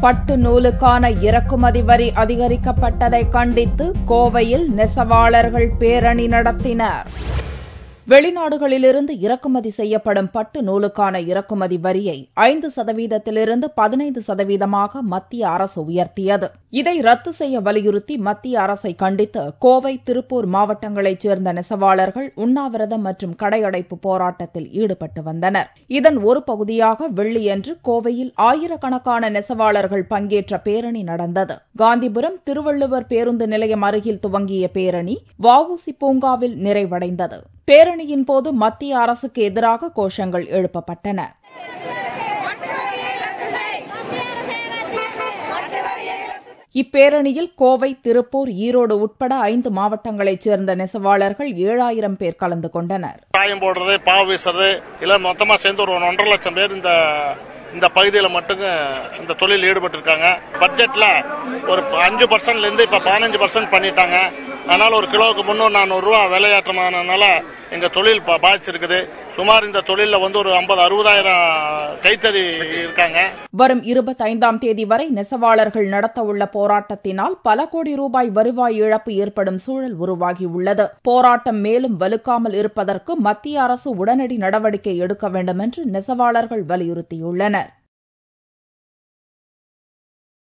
பட்டு நூலுக்கான இறக்குமதி வரி அதிகரிக்கப்பட்டதை கண்டித்து கோவையில் நெசவாளர்கள் பேரணி நடத்தினர். வெளிநாடுகளிலிருந்து இறக்குமதி செய்யப்படும் பட்டு நூலுக்கான இறக்குமதி வரியை ஐந்து சதவீதத்திலிருந்து பதினைந்து சதவீதமாக மத்திய அரசு உயர்த்தியது. இதை ரத்து செய்ய வலியுறுத்தி மத்திய அரசை கண்டித்து கோவை திருப்பூர் மாவட்டங்களைச் சேர்ந்த நெசவாளர்கள் உண்ணாவிரதம் மற்றும் கடையடைப்பு போராட்டத்தில் ஈடுபட்டு வந்தனர். இதன் ஒரு பகுதியாக வெள்ளியன்று கோவையில் ஆயிரக்கணக்கான நெசவாளர்கள் பங்கேற்ற பேரணி நடந்தது. காந்திபுரம் திருவள்ளுவர் பேருந்து நிலையம் அருகில் துவங்கிய பேரணி வஉசி பூங்காவில் நிறைவடைந்தது. பேரணியின் போது மத்திய அரசுக்கு எதிராக கோஷங்கள் எழுப்பப்பட்டன. இப்பேரணியில் கோவை திருப்பூர் ஈரோடு உட்பட ஐந்து மாவட்டங்களைச் சேர்ந்த நெசவாளர்கள் ஏழாயிரம் பேர் கலந்து கொண்டனர். காயம் போடுறது பாவு வீசுறது இல்ல மொத்தமா சேர்ந்து ஒரு ஒன்றரை லட்சம் பேர் இந்த இந்த பகுதியில மட்டும் இந்த தொழில் ஈடுபட்டு இருக்காங்க பட்ஜெட்ல ஒரு அஞ்சு பர்சன்ட்ல இருந்து இப்ப பதினஞ்சு பர்சன்ட் பண்ணிட்டாங்க. அதனால ஒரு கிலோவுக்கு முன்னூறு நானூறு ரூபா விலையாற்றமானதுனால எங்க தொழில் பாதிச்சிருக்குது. சுமார் இந்த தொழில வந்து ஒரு ஐம்பது அறுபதாயிரம் கைத்தறி இருக்காங்க. வரும் இருபத்தைந்தாம் தேதி வரை நெசவாளர்கள் நடத்தவுள்ள போராட்டத்தினால் பல கோடி ரூபாய் வருவாய் இழப்பு ஏற்படும் சூழல் உருவாகியுள்ளது. போராட்டம் மேலும் வலுக்காமல் இருப்பதற்கு மத்திய அரசு உடனடி நடவடிக்கை எடுக்க வேண்டும் என்று நெசவாளர்கள் வலியுறுத்தியுள்ளனர்.